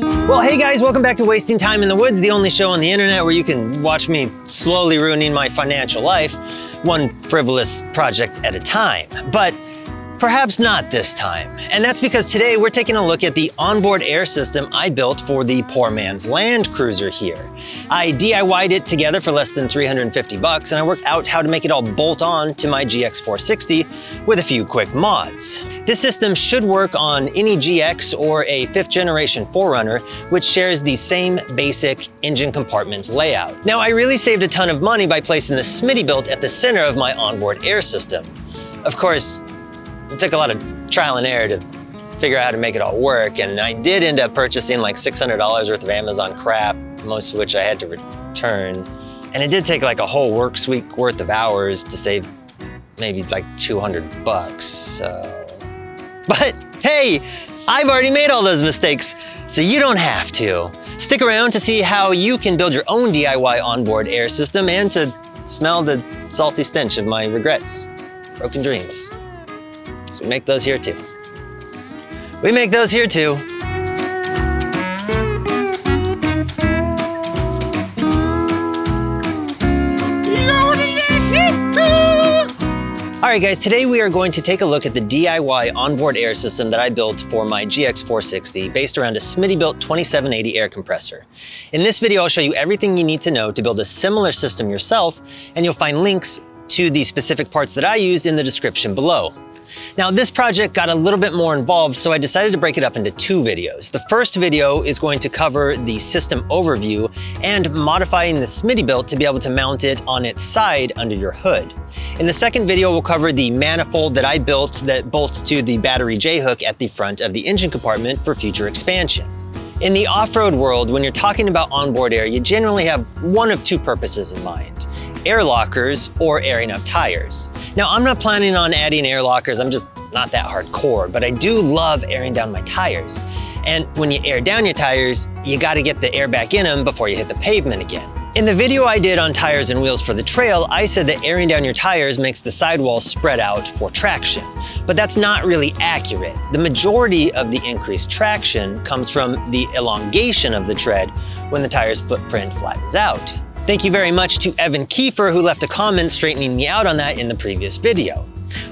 Well, hey guys, welcome back to Wasting Time in the Woods, the only show on the internet where you can watch me slowly ruining my financial life, one frivolous project at a time. But Perhaps not this time. And that's because today we're taking a look at the onboard air system I built for the poor man's Land Cruiser here. I DIY'd it together for less than 350 bucks and I worked out how to make it all bolt on to my GX460 with a few quick mods. This system should work on any GX or a fifth generation 4Runner, which shares the same basic engine compartment layout. Now I really saved a ton of money by placing the Smittybilt at the center of my onboard air system. Of course, it took a lot of trial and error to figure out how to make it all work. And I did end up purchasing like $600 worth of Amazon crap, most of which I had to return. And it did take like a whole works week worth of hours to save maybe like 200 bucks, so. But hey, I've already made all those mistakes, so you don't have to. Stick around to see how you can build your own DIY onboard air system and to smell the salty stench of my regrets, broken dreams. So we make those here too. We make those here too. All right guys, today we are going to take a look at the DIY onboard air system that I built for my GX460 based around a Smittybilt 2780 air compressor. In this video, I'll show you everything you need to know to build a similar system yourself, and you'll find links to the specific parts that I used in the description below. Now this project got a little bit more involved, so I decided to break it up into two videos. The first video is going to cover the system overview and modifying the Smittybilt to be able to mount it on its side under your hood. In the second video, we'll cover the manifold that I built that bolts to the battery J-hook at the front of the engine compartment for future expansion. In the off-road world, when you're talking about onboard air, you generally have one of two purposes in mind air lockers or airing up tires. Now, I'm not planning on adding air lockers, I'm just not that hardcore, but I do love airing down my tires. And when you air down your tires, you gotta get the air back in them before you hit the pavement again. In the video I did on tires and wheels for the trail, I said that airing down your tires makes the sidewalls spread out for traction. But that's not really accurate. The majority of the increased traction comes from the elongation of the tread when the tire's footprint flattens out. Thank you very much to Evan Kiefer who left a comment straightening me out on that in the previous video.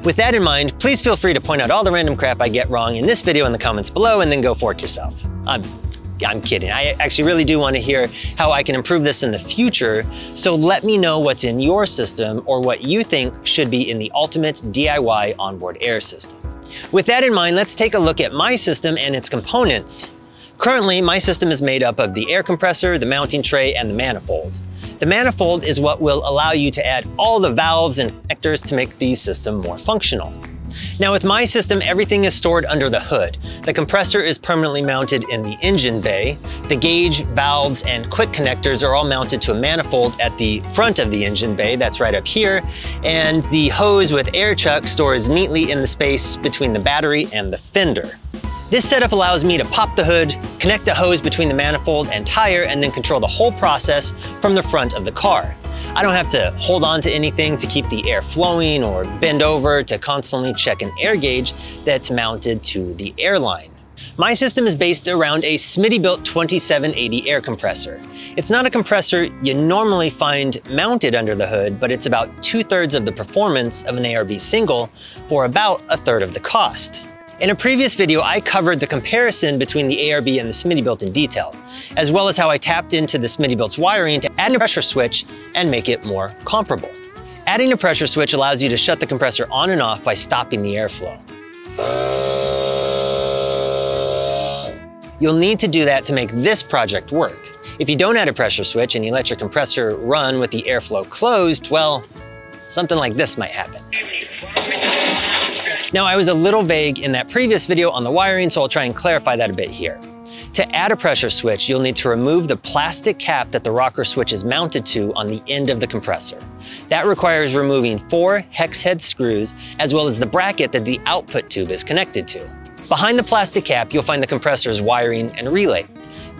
With that in mind, please feel free to point out all the random crap I get wrong in this video in the comments below and then go fork yourself. I'm, I'm kidding. I actually really do want to hear how I can improve this in the future, so let me know what's in your system or what you think should be in the ultimate DIY onboard air system. With that in mind, let's take a look at my system and its components. Currently, my system is made up of the air compressor, the mounting tray, and the manifold. The manifold is what will allow you to add all the valves and connectors to make the system more functional. Now with my system, everything is stored under the hood. The compressor is permanently mounted in the engine bay. The gauge, valves, and quick connectors are all mounted to a manifold at the front of the engine bay, that's right up here. And the hose with air chuck stores neatly in the space between the battery and the fender. This setup allows me to pop the hood, connect the hose between the manifold and tire, and then control the whole process from the front of the car. I don't have to hold on to anything to keep the air flowing or bend over to constantly check an air gauge that's mounted to the airline. My system is based around a Smittybilt 2780 air compressor. It's not a compressor you normally find mounted under the hood, but it's about two thirds of the performance of an ARB single for about a third of the cost. In a previous video, I covered the comparison between the ARB and the Smittybilt in detail, as well as how I tapped into the Smittybilt's wiring to add a pressure switch and make it more comparable. Adding a pressure switch allows you to shut the compressor on and off by stopping the airflow. You'll need to do that to make this project work. If you don't add a pressure switch and you let your compressor run with the airflow closed, well, something like this might happen. Now I was a little vague in that previous video on the wiring, so I'll try and clarify that a bit here. To add a pressure switch, you'll need to remove the plastic cap that the rocker switch is mounted to on the end of the compressor. That requires removing four hex head screws, as well as the bracket that the output tube is connected to. Behind the plastic cap, you'll find the compressor's wiring and relay.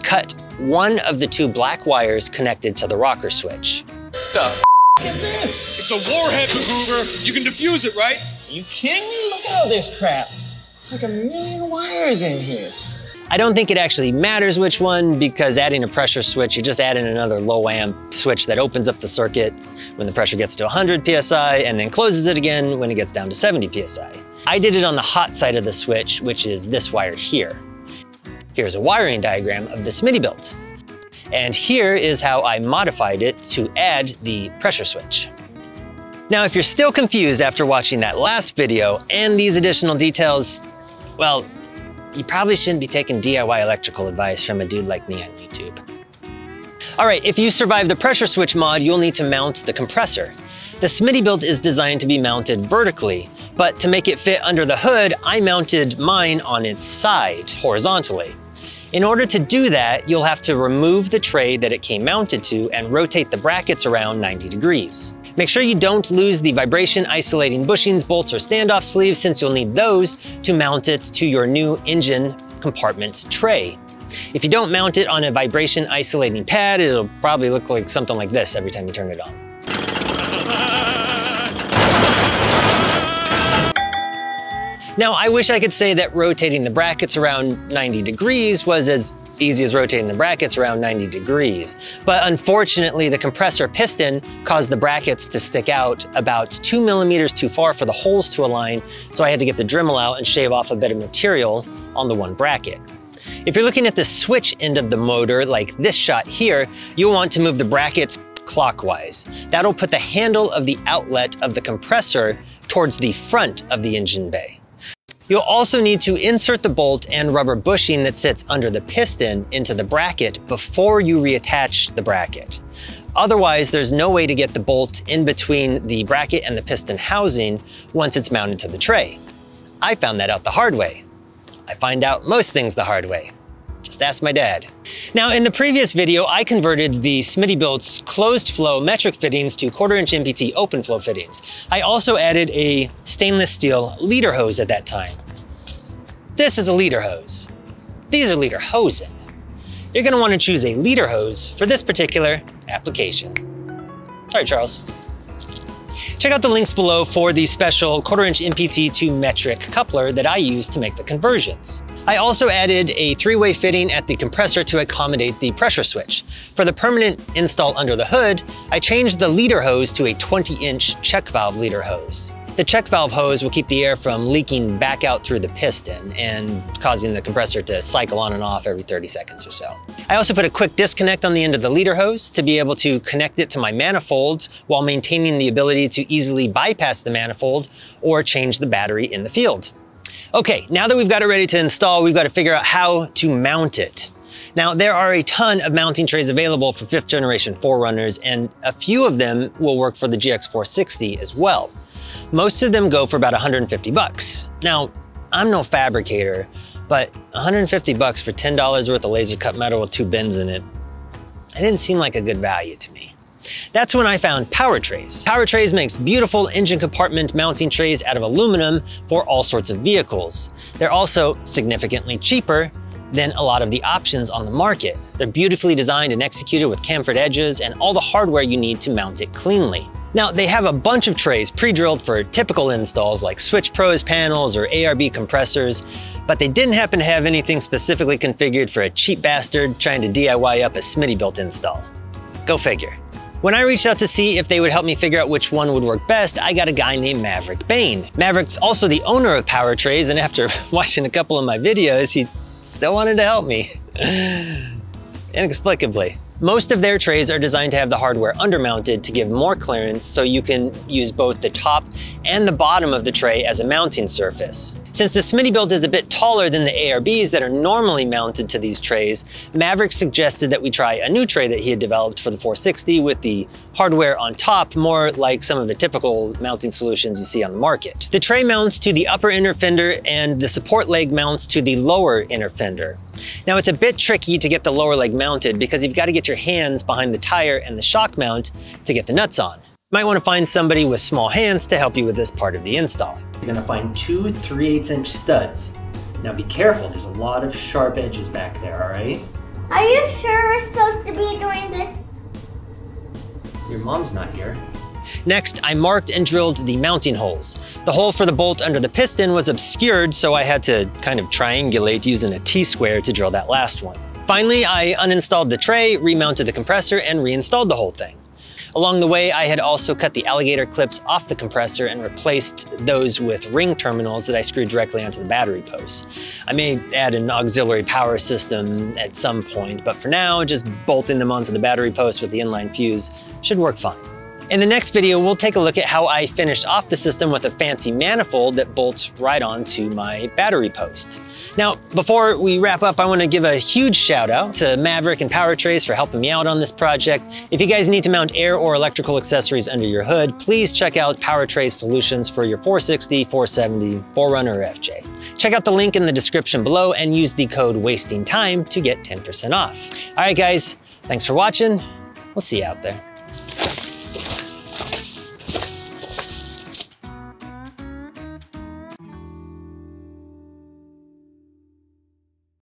Cut one of the two black wires connected to the rocker switch. The is this? It's a warhead, MacGruber. You can defuse it, right? You kidding me? Look at all this crap. It's like a million wires in here. I don't think it actually matters which one because adding a pressure switch, you just add in another low amp switch that opens up the circuit when the pressure gets to 100 PSI and then closes it again when it gets down to 70 PSI. I did it on the hot side of the switch, which is this wire here. Here's a wiring diagram of the build. And here is how I modified it to add the pressure switch. Now, if you're still confused after watching that last video and these additional details, well, you probably shouldn't be taking DIY electrical advice from a dude like me on YouTube. All right, if you survive the pressure switch mod, you'll need to mount the compressor. The Smittybilt is designed to be mounted vertically, but to make it fit under the hood, I mounted mine on its side, horizontally. In order to do that, you'll have to remove the tray that it came mounted to and rotate the brackets around 90 degrees. Make sure you don't lose the vibration isolating bushings, bolts, or standoff sleeves since you'll need those to mount it to your new engine compartment tray. If you don't mount it on a vibration isolating pad, it'll probably look like something like this every time you turn it on. Now, I wish I could say that rotating the brackets around 90 degrees was as easy as rotating the brackets around 90 degrees. But unfortunately, the compressor piston caused the brackets to stick out about two millimeters too far for the holes to align, so I had to get the Dremel out and shave off a bit of material on the one bracket. If you're looking at the switch end of the motor, like this shot here, you'll want to move the brackets clockwise. That'll put the handle of the outlet of the compressor towards the front of the engine bay. You'll also need to insert the bolt and rubber bushing that sits under the piston into the bracket before you reattach the bracket. Otherwise, there's no way to get the bolt in between the bracket and the piston housing once it's mounted to the tray. I found that out the hard way. I find out most things the hard way. Just ask my dad. Now, in the previous video, I converted the Smittybilt's closed flow metric fittings to quarter inch NPT open flow fittings. I also added a stainless steel leader hose at that time. This is a leader hose. These are leader hosen. You're gonna wanna choose a leader hose for this particular application. All right, Charles. Check out the links below for the special quarter inch NPT to metric coupler that I use to make the conversions. I also added a three-way fitting at the compressor to accommodate the pressure switch. For the permanent install under the hood, I changed the leader hose to a 20-inch check valve leader hose. The check valve hose will keep the air from leaking back out through the piston and causing the compressor to cycle on and off every 30 seconds or so. I also put a quick disconnect on the end of the leader hose to be able to connect it to my manifold while maintaining the ability to easily bypass the manifold or change the battery in the field. Okay, now that we've got it ready to install, we've got to figure out how to mount it. Now, there are a ton of mounting trays available for fifth generation 4Runners, and a few of them will work for the GX460 as well. Most of them go for about 150 bucks. Now, I'm no fabricator, but 150 bucks for $10 worth of laser cut metal with two bins in it, it didn't seem like a good value to me. That's when I found Power Trays. Power Trays makes beautiful engine compartment mounting trays out of aluminum for all sorts of vehicles. They're also significantly cheaper than a lot of the options on the market. They're beautifully designed and executed with chamfered edges and all the hardware you need to mount it cleanly. Now, they have a bunch of trays pre-drilled for typical installs like Switch Pros panels or ARB compressors, but they didn't happen to have anything specifically configured for a cheap bastard trying to DIY up a Smittybilt install. Go figure. When I reached out to see if they would help me figure out which one would work best, I got a guy named Maverick Bain. Maverick's also the owner of Power Trays, and after watching a couple of my videos, he still wanted to help me. Inexplicably. Most of their trays are designed to have the hardware undermounted to give more clearance so you can use both the top and the bottom of the tray as a mounting surface. Since the Smitty Smittybilt is a bit taller than the ARBs that are normally mounted to these trays, Maverick suggested that we try a new tray that he had developed for the 460 with the hardware on top, more like some of the typical mounting solutions you see on the market. The tray mounts to the upper inner fender and the support leg mounts to the lower inner fender. Now it's a bit tricky to get the lower leg mounted because you've got to get your hands behind the tire and the shock mount to get the nuts on. Might want to find somebody with small hands to help you with this part of the install. You're gonna find two 3 8 inch studs. Now be careful, there's a lot of sharp edges back there, all right? Are you sure we're supposed to be doing this? Your mom's not here. Next, I marked and drilled the mounting holes. The hole for the bolt under the piston was obscured, so I had to kind of triangulate using a T-square to drill that last one. Finally, I uninstalled the tray, remounted the compressor, and reinstalled the whole thing. Along the way, I had also cut the alligator clips off the compressor and replaced those with ring terminals that I screwed directly onto the battery posts. I may add an auxiliary power system at some point, but for now, just bolting them onto the battery post with the inline fuse should work fine. In the next video, we'll take a look at how I finished off the system with a fancy manifold that bolts right onto my battery post. Now, before we wrap up, I wanna give a huge shout out to Maverick and PowerTrays for helping me out on this project. If you guys need to mount air or electrical accessories under your hood, please check out PowerTrays solutions for your 460, 470, 4Runner, or FJ. Check out the link in the description below and use the code WASTING TIME to get 10% off. All right, guys, thanks for watching. We'll see you out there.